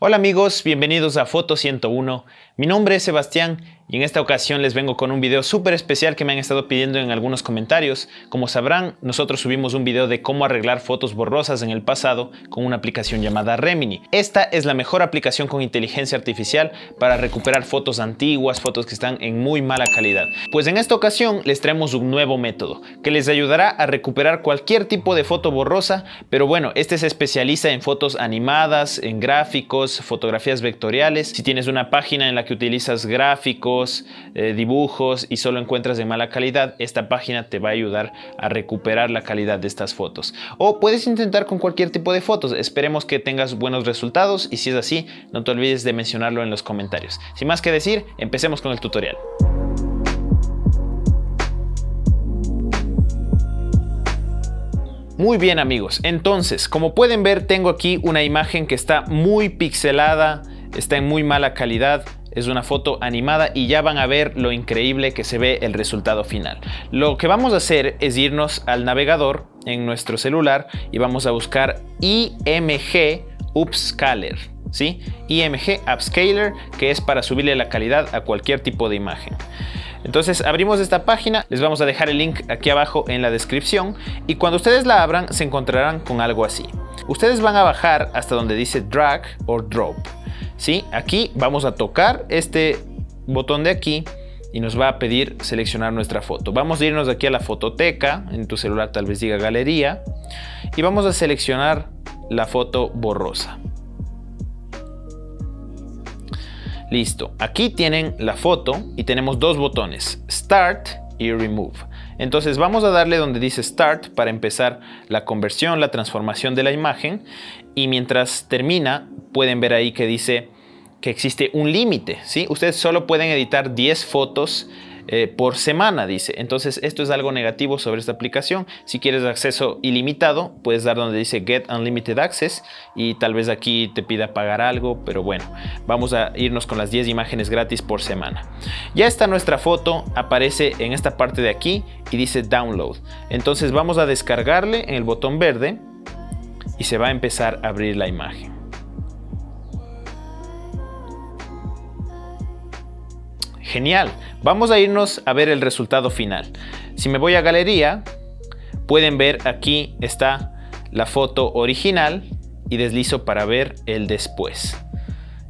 Hola amigos, bienvenidos a Foto 101. Mi nombre es Sebastián en esta ocasión les vengo con un video súper especial que me han estado pidiendo en algunos comentarios. Como sabrán, nosotros subimos un video de cómo arreglar fotos borrosas en el pasado con una aplicación llamada Remini. Esta es la mejor aplicación con inteligencia artificial para recuperar fotos antiguas, fotos que están en muy mala calidad. Pues en esta ocasión les traemos un nuevo método que les ayudará a recuperar cualquier tipo de foto borrosa, pero bueno, este se especializa en fotos animadas, en gráficos, fotografías vectoriales. Si tienes una página en la que utilizas gráficos, eh, dibujos y solo encuentras de mala calidad, esta página te va a ayudar a recuperar la calidad de estas fotos. O puedes intentar con cualquier tipo de fotos. Esperemos que tengas buenos resultados y si es así, no te olvides de mencionarlo en los comentarios. Sin más que decir, empecemos con el tutorial. Muy bien amigos, entonces como pueden ver tengo aquí una imagen que está muy pixelada, está en muy mala calidad, es una foto animada y ya van a ver lo increíble que se ve el resultado final. Lo que vamos a hacer es irnos al navegador en nuestro celular y vamos a buscar IMG Upscaler. ¿sí? IMG Upscaler, que es para subirle la calidad a cualquier tipo de imagen. Entonces abrimos esta página, les vamos a dejar el link aquí abajo en la descripción y cuando ustedes la abran se encontrarán con algo así. Ustedes van a bajar hasta donde dice drag o drop. ¿Sí? Aquí vamos a tocar este botón de aquí y nos va a pedir seleccionar nuestra foto. Vamos a irnos aquí a la fototeca, en tu celular tal vez diga galería, y vamos a seleccionar la foto borrosa. Listo, aquí tienen la foto y tenemos dos botones, Start y Remove. Entonces vamos a darle donde dice Start para empezar la conversión, la transformación de la imagen y mientras termina pueden ver ahí que dice que existe un límite, ¿sí? Ustedes solo pueden editar 10 fotos eh, por semana, dice. Entonces, esto es algo negativo sobre esta aplicación. Si quieres acceso ilimitado, puedes dar donde dice Get Unlimited Access y tal vez aquí te pida pagar algo, pero bueno, vamos a irnos con las 10 imágenes gratis por semana. Ya está nuestra foto, aparece en esta parte de aquí y dice Download. Entonces, vamos a descargarle en el botón verde y se va a empezar a abrir la imagen. Genial, vamos a irnos a ver el resultado final. Si me voy a galería, pueden ver aquí está la foto original y deslizo para ver el después.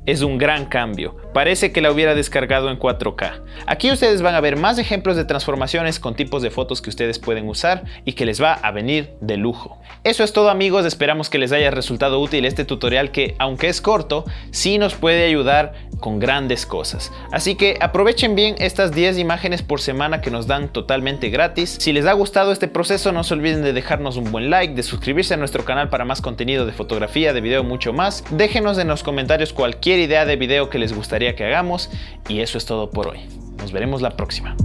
Es un gran cambio. Parece que la hubiera descargado en 4K. Aquí ustedes van a ver más ejemplos de transformaciones con tipos de fotos que ustedes pueden usar y que les va a venir de lujo. Eso es todo amigos, esperamos que les haya resultado útil este tutorial que aunque es corto, sí nos puede ayudar con grandes cosas. Así que aprovechen bien estas 10 imágenes por semana que nos dan totalmente gratis. Si les ha gustado este proceso no se olviden de dejarnos un buen like, de suscribirse a nuestro canal para más contenido de fotografía, de video, mucho más. Déjenos en los comentarios idea de video que les gustaría que hagamos y eso es todo por hoy. Nos veremos la próxima.